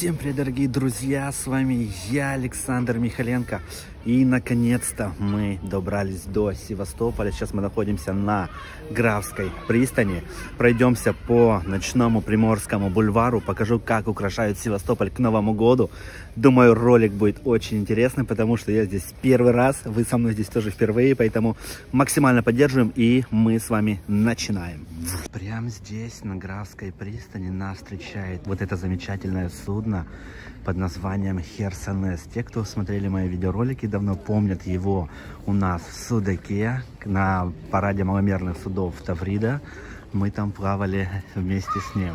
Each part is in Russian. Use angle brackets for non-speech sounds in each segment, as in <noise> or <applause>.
Всем привет, дорогие друзья! С вами я, Александр Михаленко. И, наконец-то, мы добрались до Севастополя. Сейчас мы находимся на Графской пристани. Пройдемся по ночному Приморскому бульвару. Покажу, как украшают Севастополь к Новому году. Думаю, ролик будет очень интересный, потому что я здесь первый раз. Вы со мной здесь тоже впервые, поэтому максимально поддерживаем. И мы с вами начинаем. Прямо здесь, на Графской пристани, нас встречает вот это замечательное судно под названием Херсонес. Те, кто смотрели мои видеоролики, давно помнят его у нас в Судаке, на параде маломерных судов Таврида. Мы там плавали вместе с ним.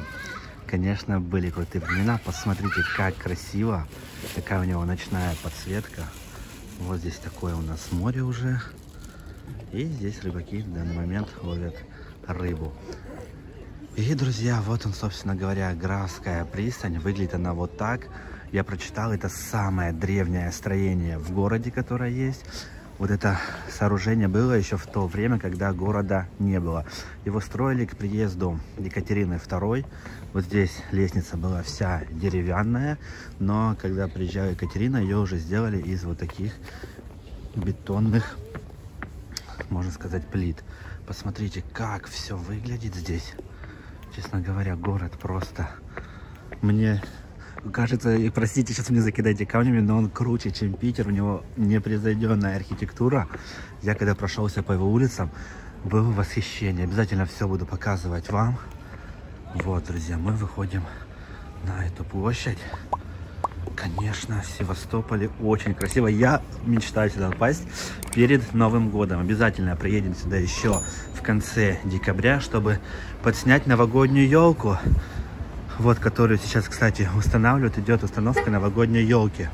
Конечно, были крутые времена. Посмотрите, как красиво. Какая у него ночная подсветка. Вот здесь такое у нас море уже. И здесь рыбаки в данный момент ловят рыбу. И, друзья, вот он, собственно говоря, Графская пристань. Выглядит она вот так. Я прочитал, это самое древнее строение в городе, которое есть. Вот это сооружение было еще в то время, когда города не было. Его строили к приезду Екатерины II. Вот здесь лестница была вся деревянная, но когда приезжала Екатерина, ее уже сделали из вот таких бетонных, можно сказать, плит. Посмотрите, как все выглядит здесь. Честно говоря, город просто... Мне кажется, и простите, сейчас мне закидайте камнями, но он круче, чем Питер, у него непревзойденная архитектура. Я когда прошелся по его улицам, был в восхищении. Обязательно все буду показывать вам. Вот, друзья, мы выходим на эту площадь. Конечно, в Севастополе очень красиво. Я мечтаю сюда попасть перед Новым годом. Обязательно приедем сюда еще в конце декабря, чтобы подснять новогоднюю елку вот, которую сейчас, кстати, устанавливают, идет установка новогодней елки.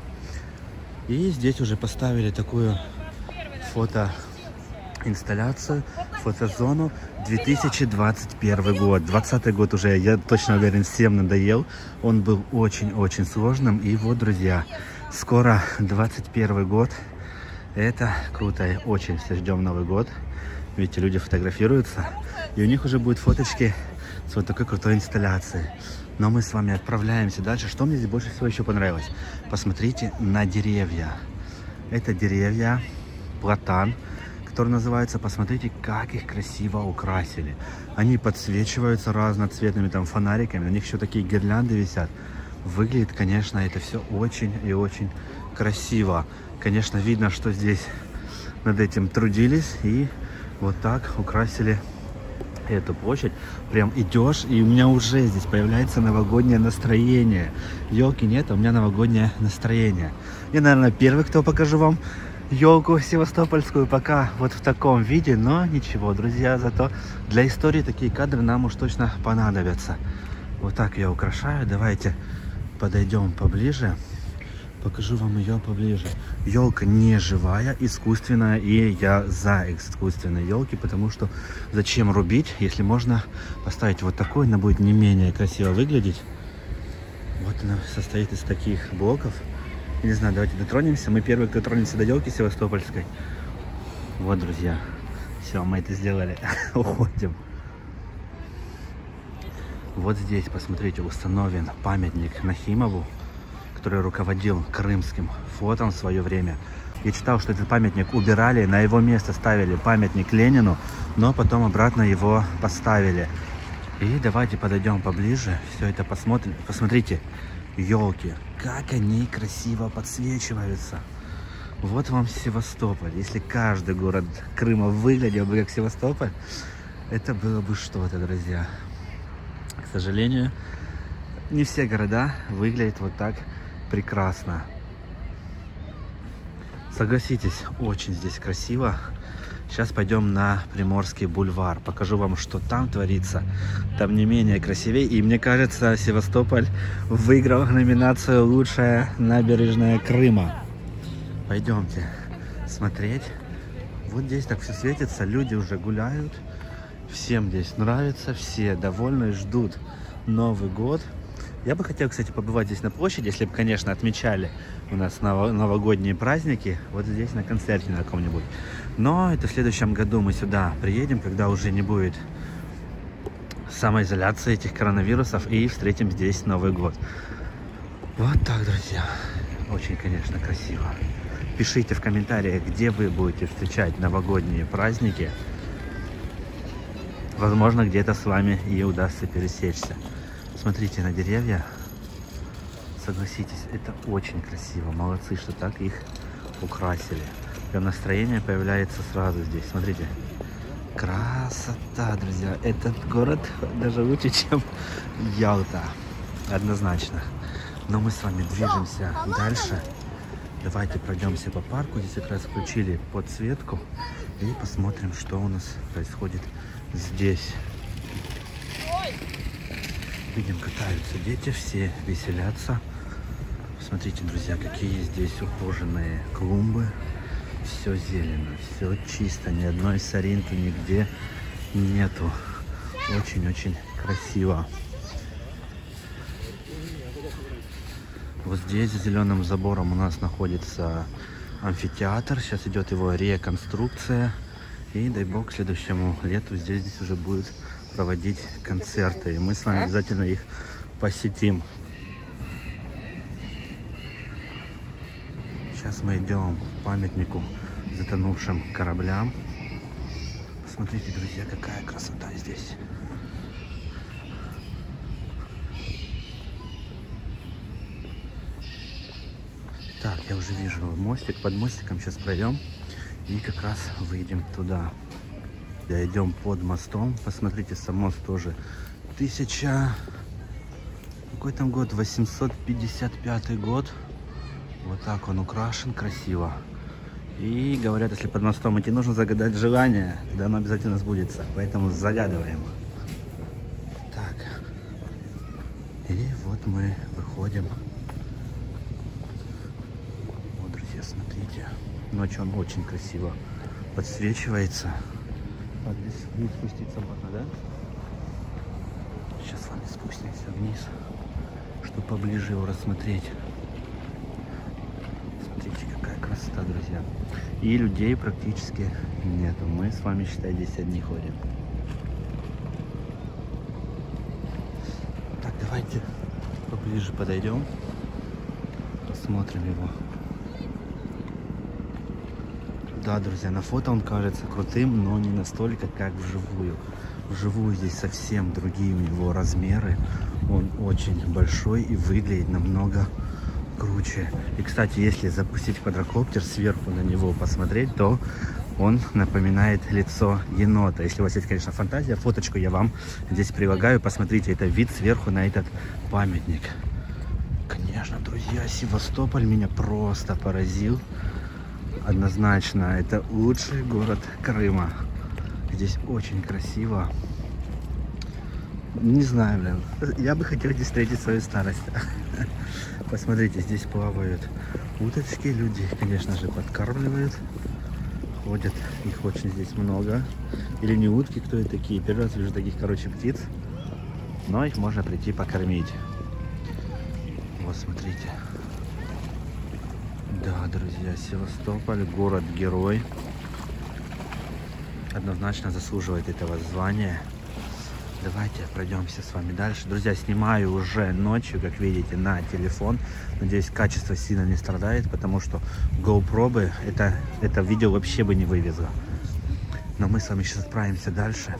И здесь уже поставили такую фотоинсталляцию, фотозону 2021 год. 20 год уже, я точно уверен, всем надоел. Он был очень-очень сложным. И вот, друзья, скоро 21 год. Это круто. Очень все ждем Новый год. Видите, люди фотографируются. И у них уже будут фоточки с вот такой крутой инсталляцией. Но мы с вами отправляемся дальше. Что мне здесь больше всего еще понравилось? Посмотрите на деревья. Это деревья, платан, который называется. Посмотрите, как их красиво украсили. Они подсвечиваются разноцветными там фонариками. На них еще такие гирлянды висят. Выглядит, конечно, это все очень и очень красиво. Конечно, видно, что здесь над этим трудились и вот так украсили эту площадь, прям идешь, и у меня уже здесь появляется новогоднее настроение. Елки нет, а у меня новогоднее настроение. Я, наверное, первый, кто покажу вам елку севастопольскую, пока вот в таком виде, но ничего, друзья, зато для истории такие кадры нам уж точно понадобятся. Вот так я украшаю, давайте подойдем поближе. Покажу вам ее поближе. Елка не живая, искусственная, и я за искусственные елки, потому что зачем рубить, если можно поставить вот такой, она будет не менее красиво выглядеть. Вот она состоит из таких блоков. Не знаю, давайте дотронемся. Мы первые, кто тронется до елки севастопольской. Вот, друзья. Все, мы это сделали. <laughs> Уходим. Вот здесь, посмотрите, установлен памятник Нахимову который руководил крымским флотом в свое время. Я читал, что этот памятник убирали, на его место ставили памятник Ленину, но потом обратно его поставили. И давайте подойдем поближе, все это посмотрим. Посмотрите, елки, как они красиво подсвечиваются. Вот вам Севастополь. Если каждый город Крыма выглядел бы как Севастополь, это было бы что-то, друзья. К сожалению, не все города выглядят вот так прекрасно. Согласитесь, очень здесь красиво. Сейчас пойдем на Приморский бульвар. Покажу вам, что там творится. Там не менее красивее. И мне кажется, Севастополь выиграл номинацию «Лучшая набережная Крыма». Пойдемте смотреть. Вот здесь так все светится. Люди уже гуляют. Всем здесь нравится. Все довольны, ждут Новый год. Я бы хотел, кстати, побывать здесь на площади, если бы, конечно, отмечали у нас новогодние праздники, вот здесь на концерте на каком-нибудь. Но это в следующем году мы сюда приедем, когда уже не будет самоизоляции этих коронавирусов и встретим здесь Новый год. Вот так, друзья. Очень, конечно, красиво. Пишите в комментариях, где вы будете встречать новогодние праздники. Возможно, где-то с вами и удастся пересечься. Смотрите на деревья. Согласитесь, это очень красиво. Молодцы, что так их украсили. Прям настроение появляется сразу здесь. Смотрите. Красота, друзья. Этот город даже лучше, чем Ялта. Однозначно. Но мы с вами движемся дальше. Давайте пройдемся по парку. Здесь как раз включили подсветку. И посмотрим, что у нас происходит здесь. Видим, катаются дети, все веселятся. Смотрите, друзья, какие здесь ухоженные клумбы. Все зелено, все чисто, ни одной соринки нигде нету. Очень-очень красиво. Вот здесь, зеленым забором, у нас находится амфитеатр. Сейчас идет его реконструкция. И дай бог, к следующему лету здесь, здесь уже будет проводить концерты. И мы с вами обязательно их посетим. Сейчас мы идем к памятнику затонувшим кораблям. Посмотрите, друзья, какая красота здесь. Так, я уже вижу мостик. Под мостиком сейчас пройдем и как раз выйдем туда. Я идем под мостом. Посмотрите, сам мост тоже тысяча... Какой там год? 855 год. Вот так он украшен красиво. И говорят, если под мостом идти, нужно загадать желание, тогда оно обязательно сбудется. Поэтому загадываем. Так. И вот мы выходим смотрите. Ночью он очень красиво подсвечивается. Вот здесь будет спуститься можно, да? Сейчас с вами спустимся вниз, чтобы поближе его рассмотреть. Смотрите, какая красота, друзья. И людей практически нету. Мы с вами, считай, здесь одни ходим. Так, давайте поближе подойдем. Посмотрим его. Да, друзья, на фото он кажется крутым, но не настолько, как вживую. Вживую здесь совсем другие у него размеры. Он очень большой и выглядит намного круче. И, кстати, если запустить квадрокоптер сверху на него посмотреть, то он напоминает лицо енота. Если у вас есть, конечно, фантазия, фоточку я вам здесь прилагаю. Посмотрите, это вид сверху на этот памятник. Конечно, друзья, Севастополь меня просто поразил однозначно это лучший город Крыма. Здесь очень красиво. Не знаю, блин. Я бы хотел здесь встретить свою старость. <laughs> Посмотрите, здесь плавают уточки. Люди, конечно же, подкармливают. Ходят. Их очень здесь много. Или не утки, кто это такие. Первый раз вижу таких, короче, птиц. Но их можно прийти покормить. Вот, смотрите. Да, друзья, Севастополь, город-герой. Однозначно заслуживает этого звания. Давайте пройдемся с вами дальше. Друзья, снимаю уже ночью, как видите, на телефон. Надеюсь, качество сильно не страдает, потому что GoPro бы это, это видео вообще бы не вывезло. Но мы с вами сейчас отправимся дальше.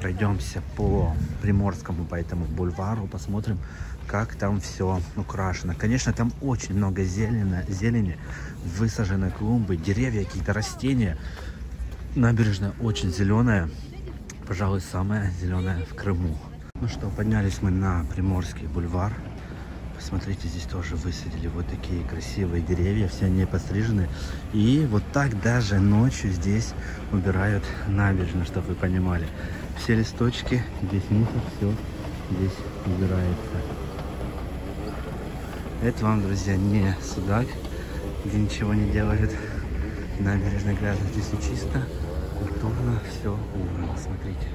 Пройдемся по Приморскому, по этому бульвару, посмотрим, как там все украшено. Конечно, там очень много зелени, зелени, высажены клумбы, деревья, какие-то растения. Набережная очень зеленая, пожалуй, самая зеленая в Крыму. Ну что, поднялись мы на Приморский бульвар. Посмотрите, здесь тоже высадили вот такие красивые деревья, все они пострижены. И вот так даже ночью здесь убирают набережную, чтобы вы понимали. Все листочки, здесь мусор, все здесь убирается. Это вам, друзья, не судак, где ничего не делают. Набережная грязно, здесь все чисто, культурно, все убрано. Смотрите.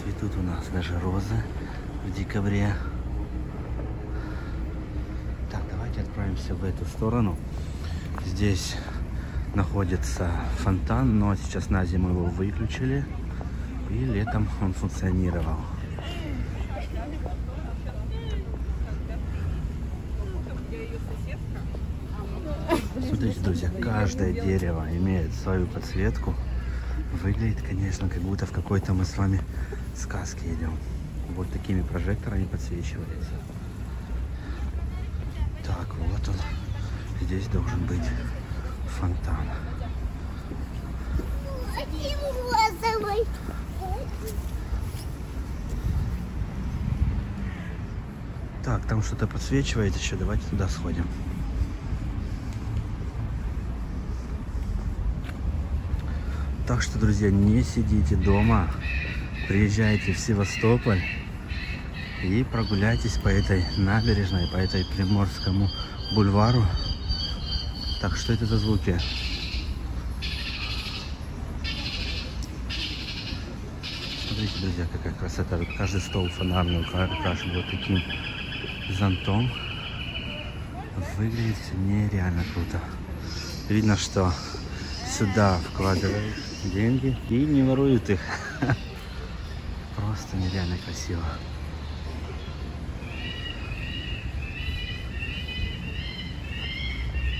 Цветут у нас даже розы в декабре. Давайте отправимся в эту сторону. Здесь находится фонтан, но сейчас на зиму его выключили. И летом он функционировал. Смотрите, друзья, каждое дерево имеет свою подсветку. Выглядит, конечно, как будто в какой-то мы с вами сказке идем. Вот такими прожекторами подсвечивается. Вот он. Здесь должен быть фонтан. Так, там что-то подсвечивает еще. Давайте туда сходим. Так что, друзья, не сидите дома. Приезжайте в Севастополь и прогуляйтесь по этой набережной, по этой Приморскому бульвару. Так, что это за звуки? Смотрите, друзья, какая красота. Каждый стол фонарный украшен вот таким зонтом. Выглядит нереально круто. Видно, что сюда вкладывают деньги и не воруют их. <laughs> Просто нереально красиво.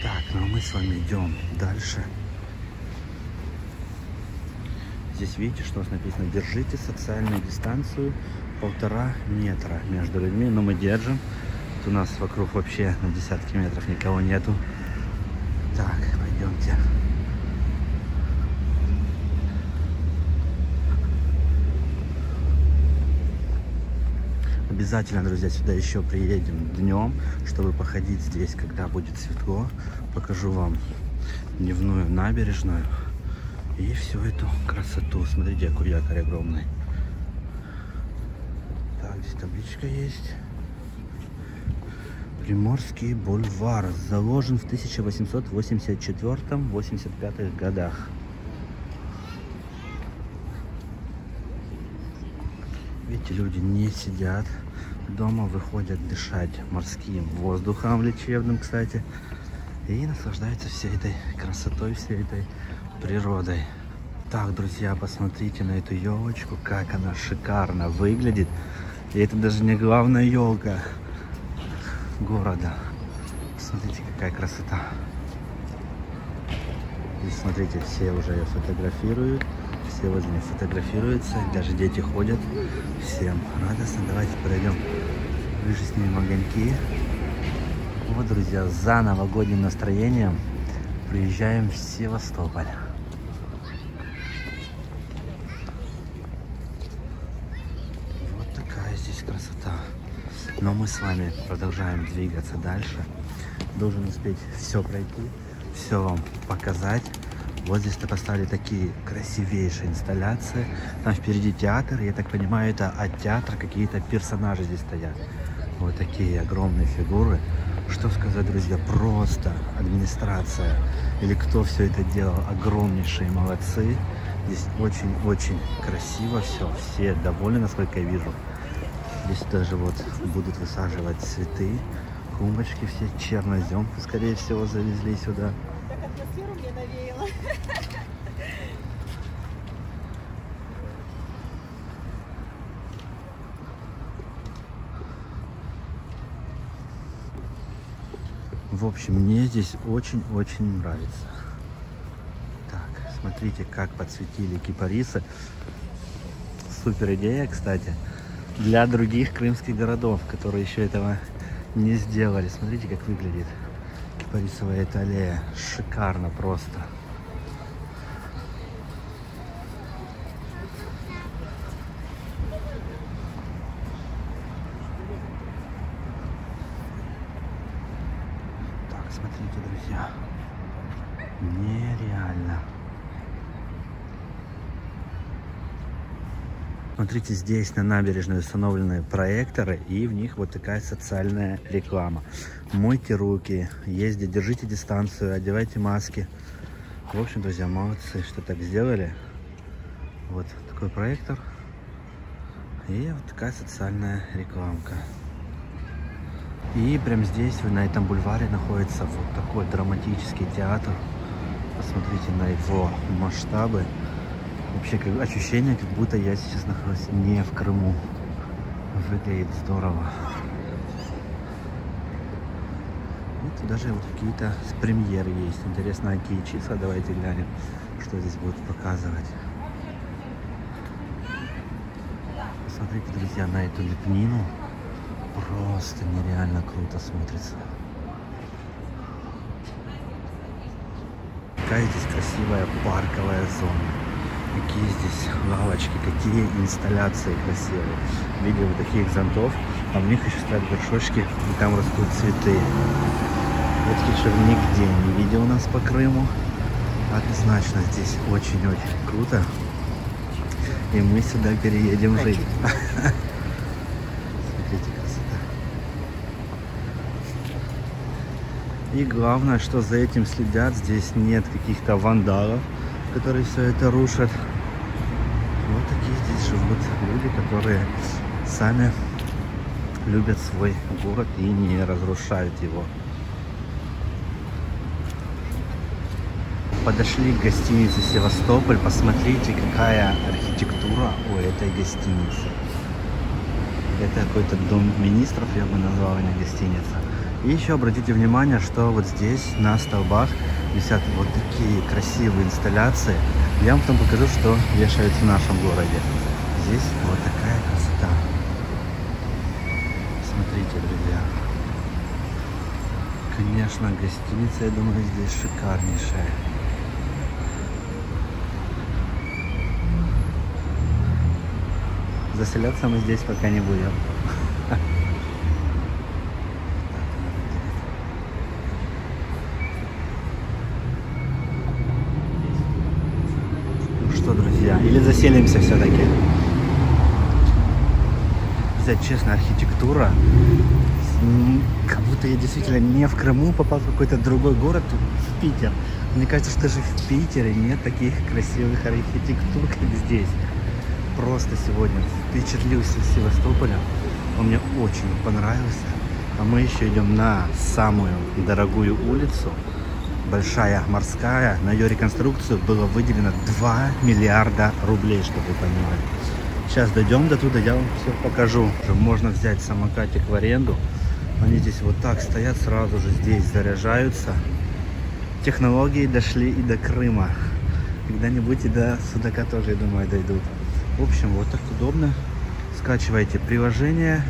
Так, ну а мы с вами идем дальше. Здесь видите, что у нас написано «Держите социальную дистанцию полтора метра между людьми». Но мы держим. Тут у нас вокруг вообще на десятки метров никого нету. Так, пойдемте. Обязательно, друзья, сюда еще приедем днем, чтобы походить здесь, когда будет светло. Покажу вам дневную набережную и всю эту красоту. Смотрите, какой якорь огромный. Так, здесь табличка есть. Приморский бульвар заложен в 1884-85 годах. Видите, люди не сидят дома, выходят дышать морским воздухом лечебным, кстати, и наслаждаются всей этой красотой, всей этой природой. Так, друзья, посмотрите на эту елочку, как она шикарно выглядит. И это даже не главная елка города. Смотрите, какая красота. И смотрите, все уже ее фотографируют все возле фотографируются, даже дети ходят. Всем радостно. Давайте пройдем ближе с ними огоньки. Вот, друзья, за новогодним настроением приезжаем в Севастополь. Вот такая здесь красота. Но мы с вами продолжаем двигаться дальше. Должен успеть все пройти, все вам показать. Вот здесь-то поставили такие красивейшие инсталляции. Там впереди театр. Я так понимаю, это от театра какие-то персонажи здесь стоят. Вот такие огромные фигуры. Что сказать, друзья, просто администрация или кто все это делал, огромнейшие молодцы. Здесь очень-очень красиво все. Все довольны, насколько я вижу. Здесь даже вот будут высаживать цветы, клумбочки все, чернозем, скорее всего, завезли сюда. Общем, мне здесь очень-очень нравится. Так, смотрите, как подсветили кипарисы. Супер идея, кстати, для других крымских городов, которые еще этого не сделали. Смотрите, как выглядит кипарисовая эта аллея. Шикарно просто. смотрите, друзья. Нереально. Смотрите, здесь на набережной установлены проекторы, и в них вот такая социальная реклама. Мойте руки, ездите, держите дистанцию, одевайте маски. В общем, друзья, молодцы, что так сделали. Вот такой проектор. И вот такая социальная рекламка. И прямо здесь, на этом бульваре, находится вот такой драматический театр. Посмотрите на его масштабы. Вообще как, ощущение, как будто я сейчас нахожусь не в вот даже вот какие-то премьеры есть. Интересно, какие числа. Давайте глянем, что здесь будут показывать. Посмотрите, друзья, на эту лепнину. Просто нереально круто смотрится. Какая здесь красивая парковая зона. Какие здесь лавочки, какие инсталляции красивые. Видел таких зонтов, а в них еще стоят горшочки, и там растут цветы. Таких еще нигде не видел нас по Крыму. Однозначно здесь очень-очень круто. И мы сюда переедем жить. <laughs> Смотрите, красота. И главное, что за этим следят. Здесь нет каких-то вандалов, которые все это рушат. Вот такие здесь живут люди, которые сами любят свой город и не разрушают его. Подошли к гостинице Севастополь. Посмотрите, какая архитектура у этой гостиницы. Это какой-то дом министров, я бы назвал, а не гостиница. И еще обратите внимание, что вот здесь на столбах висят вот такие красивые инсталляции. Я вам потом покажу, что вешается в нашем городе. Здесь вот такая красота. Смотрите, друзья. Конечно, гостиница, я думаю, здесь шикарнейшая. Заселяться мы здесь пока не будем. Ну что, друзья, или заселимся все-таки? Взять честно, архитектура, как будто я действительно не в Крыму попал в какой-то другой город, в Питер. Мне кажется, что даже в Питере нет таких красивых архитектур, как здесь просто сегодня впечатлился Севастополя. Он мне очень понравился. А мы еще идем на самую дорогую улицу. Большая морская. На ее реконструкцию было выделено 2 миллиарда рублей, чтобы вы понимали. Сейчас дойдем до туда, я вам все покажу. Можно взять самокатик в аренду. Они здесь вот так стоят, сразу же здесь заряжаются. Технологии дошли и до Крыма. Когда-нибудь и до Судака тоже, я думаю, дойдут. В общем, вот так удобно. Скачиваете приложение,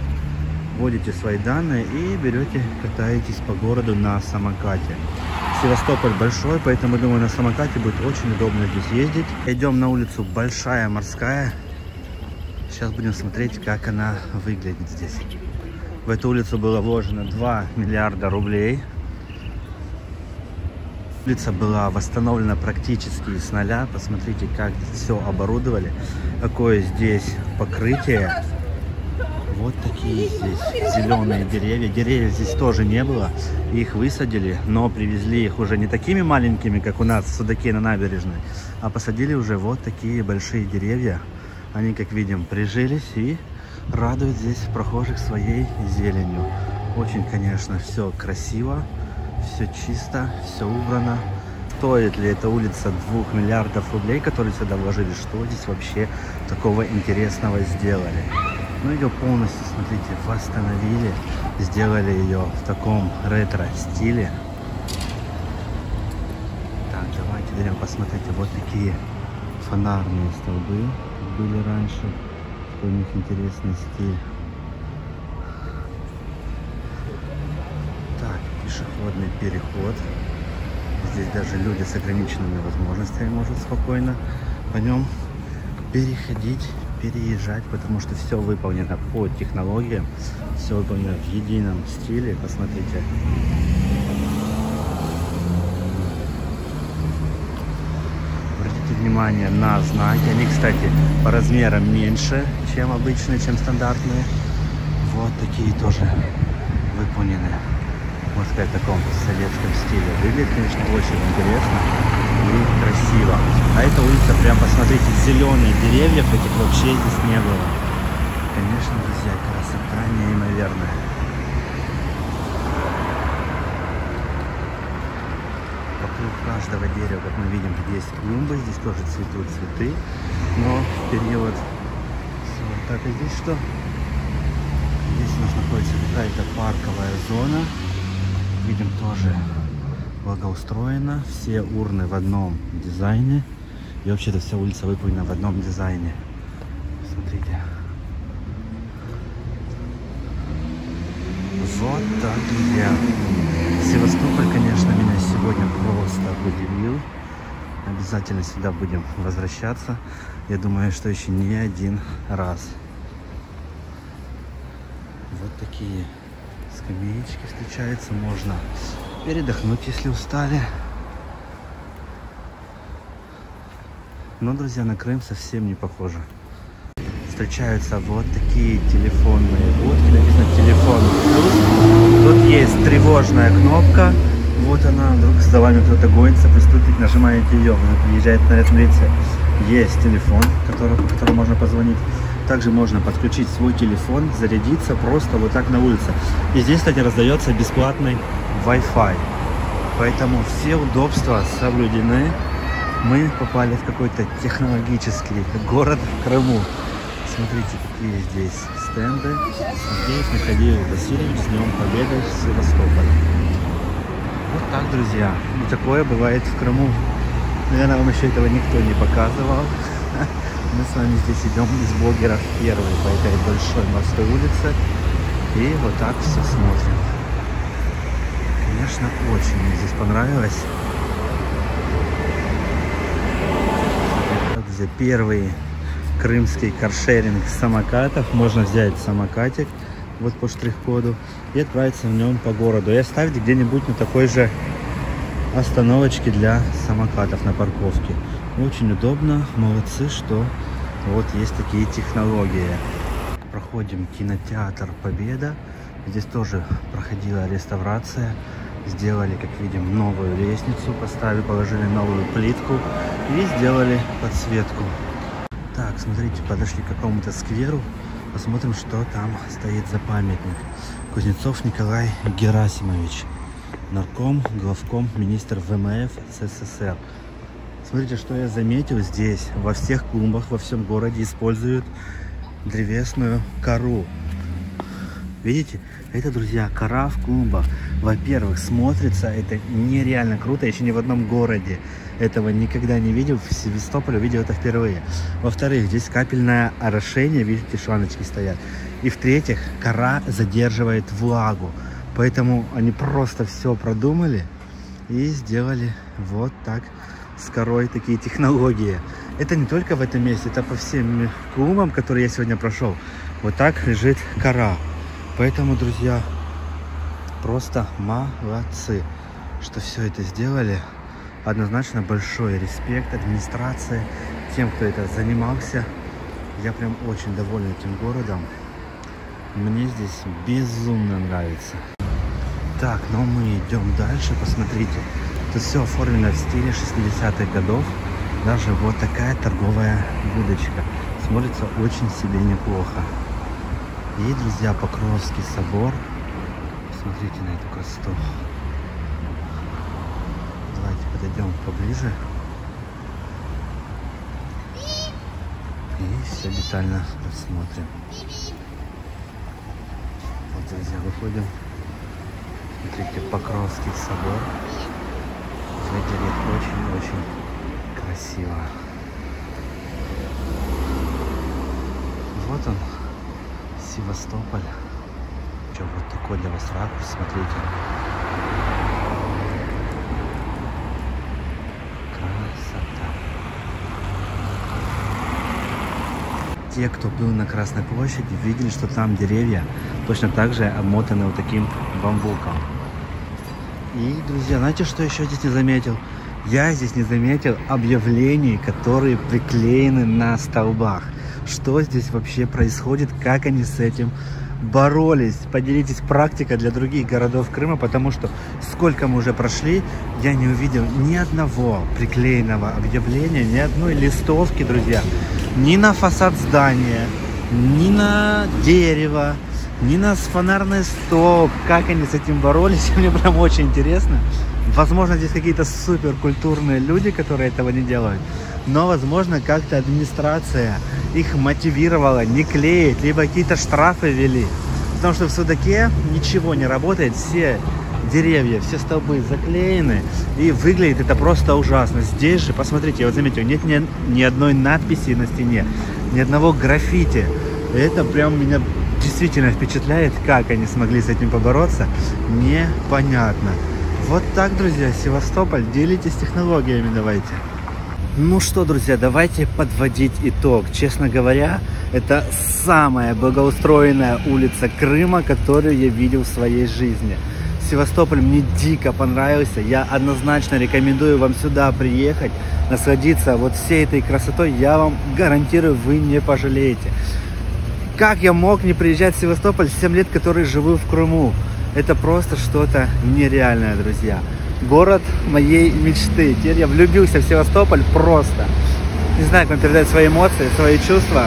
вводите свои данные и берете, катаетесь по городу на самокате. Севастополь большой, поэтому, думаю, на самокате будет очень удобно здесь ездить. Идем на улицу Большая Морская. Сейчас будем смотреть, как она выглядит здесь. В эту улицу было вложено 2 миллиарда рублей. Улица была восстановлена практически с нуля. Посмотрите, как все оборудовали. Какое здесь покрытие. Вот такие здесь зеленые деревья. Деревьев здесь тоже не было. Их высадили, но привезли их уже не такими маленькими, как у нас в Судаке на набережной, а посадили уже вот такие большие деревья. Они, как видим, прижились и радуют здесь прохожих своей зеленью. Очень, конечно, все красиво все чисто, все убрано. Стоит ли эта улица двух миллиардов рублей, которые сюда вложили? Что здесь вообще такого интересного сделали? Ну, ее полностью, смотрите, восстановили, сделали ее в таком ретро-стиле. Так, давайте дойдем посмотрите, вот такие фонарные столбы были раньше. У них интересный стиль. пешеходный переход. Здесь даже люди с ограниченными возможностями могут спокойно по нем переходить, переезжать, потому что все выполнено по технологиям, все выполнено в едином стиле. Посмотрите. Обратите внимание на знаки. Они, кстати, по размерам меньше, чем обычные, чем стандартные. Вот такие тоже выполнены можно сказать, в таком советском стиле. Выглядит, конечно, очень интересно и красиво. А эта улица, прям посмотрите, зеленые деревьев этих вообще здесь не было. Конечно, друзья, красота неимоверная. Вокруг каждого дерева, как мы видим, есть клумбы, здесь тоже цветут цветы, но в период... Так, а здесь что? Здесь у нас находится какая-то парковая зона видим, тоже благоустроено. Все урны в одном дизайне. И вообще-то вся улица выполнена в одном дизайне. Смотрите. Вот так, друзья. Севастополь, конечно, меня сегодня просто удивил. Обязательно сюда будем возвращаться. Я думаю, что еще не один раз. Вот такие скамеечки встречаются. Можно передохнуть, если устали. Но, друзья, на Крым совсем не похоже. Встречаются вот такие телефонные будки. Написано телефон плюс. Тут есть тревожная кнопка. Вот она, вдруг за вами кто-то гонится, приступить, нажимаете ее, приезжает на смотрите, есть телефон, который, по которому можно позвонить. Также можно подключить свой телефон, зарядиться просто вот так на улице. И здесь, кстати, раздается бесплатный Wi-Fi. Поэтому все удобства соблюдены. Мы попали в какой-то технологический город в Крыму. Смотрите, какие здесь стенды. Здесь Михаил Васильевич с Днем Победы в Севастополе. Вот так, друзья. И такое бывает в Крыму. Наверное, вам еще этого никто не показывал. <laughs> Мы с вами здесь идем из блогеров первые по этой большой морской улице. И вот так все смотрим. Конечно, очень мне здесь понравилось. Друзья, первый крымский каршеринг самокатов. Можно взять самокатик вот по штрих-коду и отправиться в нем по городу. И оставить где-нибудь на такой же остановочке для самокатов на парковке. Очень удобно, молодцы, что вот есть такие технологии. Проходим кинотеатр Победа. Здесь тоже проходила реставрация. Сделали, как видим, новую лестницу, поставили, положили новую плитку и сделали подсветку. Так, смотрите, подошли к какому-то скверу. Посмотрим, что там стоит за памятник. Кузнецов Николай Герасимович. Нарком, главком, министр ВМФ СССР. Смотрите, что я заметил здесь. Во всех клумбах, во всем городе используют древесную кору. Видите? Это, друзья, кора в клумбах. Во-первых, смотрится это нереально круто. Я еще ни в одном городе этого никогда не видел. В Севастополе видел это впервые. Во-вторых, здесь капельное орошение. Видите, шланочки стоят. И в-третьих, кора задерживает влагу. Поэтому они просто все продумали и сделали вот так с корой такие технологии. Это не только в этом месте, это по всем клумбам, которые я сегодня прошел. Вот так лежит кора. Поэтому, друзья, просто молодцы, что все это сделали. Однозначно большой респект администрации, тем, кто это занимался. Я прям очень доволен этим городом. Мне здесь безумно нравится. Так, но ну мы идем дальше, посмотрите. Тут все оформлено в стиле 60-х годов. Даже вот такая торговая будочка. Смотрится очень себе неплохо. И, друзья, Покровский собор. Посмотрите на эту красоту. Давайте подойдем поближе. И все детально рассмотрим. Вот, друзья, выходим. Смотрите, Покровский собор выглядит очень-очень красиво. Вот он, Севастополь. Что, вот такой для вас ракурс, смотрите. Красота. Те, кто был на Красной площади, видели, что там деревья точно так же обмотаны вот таким бамбуком. И, друзья, знаете, что еще здесь не заметил? Я здесь не заметил объявлений, которые приклеены на столбах. Что здесь вообще происходит, как они с этим боролись. Поделитесь практикой для других городов Крыма, потому что сколько мы уже прошли, я не увидел ни одного приклеенного объявления, ни одной листовки, друзья. Ни на фасад здания, ни на дерево, ни на фонарный столб. Как они с этим боролись, <laughs> мне прям очень интересно. Возможно, здесь какие-то супер культурные люди, которые этого не делают. Но, возможно, как-то администрация их мотивировала не клеить, либо какие-то штрафы ввели. Потому что в Судаке ничего не работает. Все деревья, все столбы заклеены. И выглядит это просто ужасно. Здесь же, посмотрите, вот заметьте, нет ни, ни одной надписи на стене, ни одного граффити. Это прям меня действительно впечатляет, как они смогли с этим побороться. Непонятно. Вот так, друзья, Севастополь, делитесь технологиями давайте. Ну что, друзья, давайте подводить итог. Честно говоря, это самая благоустроенная улица Крыма, которую я видел в своей жизни. Севастополь мне дико понравился. Я однозначно рекомендую вам сюда приехать, насладиться вот всей этой красотой. Я вам гарантирую, вы не пожалеете. Как я мог не приезжать в Севастополь 7 лет, который живу в Крыму? Это просто что-то нереальное, друзья. Город моей мечты. Теперь я влюбился в Севастополь просто. Не знаю, как передать свои эмоции, свои чувства.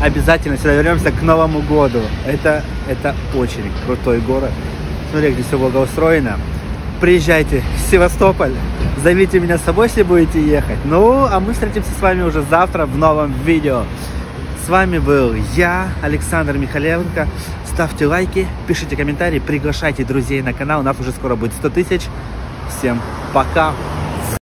Обязательно сюда вернемся к Новому году. Это, это очень крутой город. Смотри, где все благоустроено. Приезжайте в Севастополь. Зовите меня с собой, если будете ехать. Ну, а мы встретимся с вами уже завтра в новом видео. С вами был я, Александр Михаленко. Ставьте лайки, пишите комментарии, приглашайте друзей на канал. У нас уже скоро будет 100 тысяч. Всем пока!